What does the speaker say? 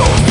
Don't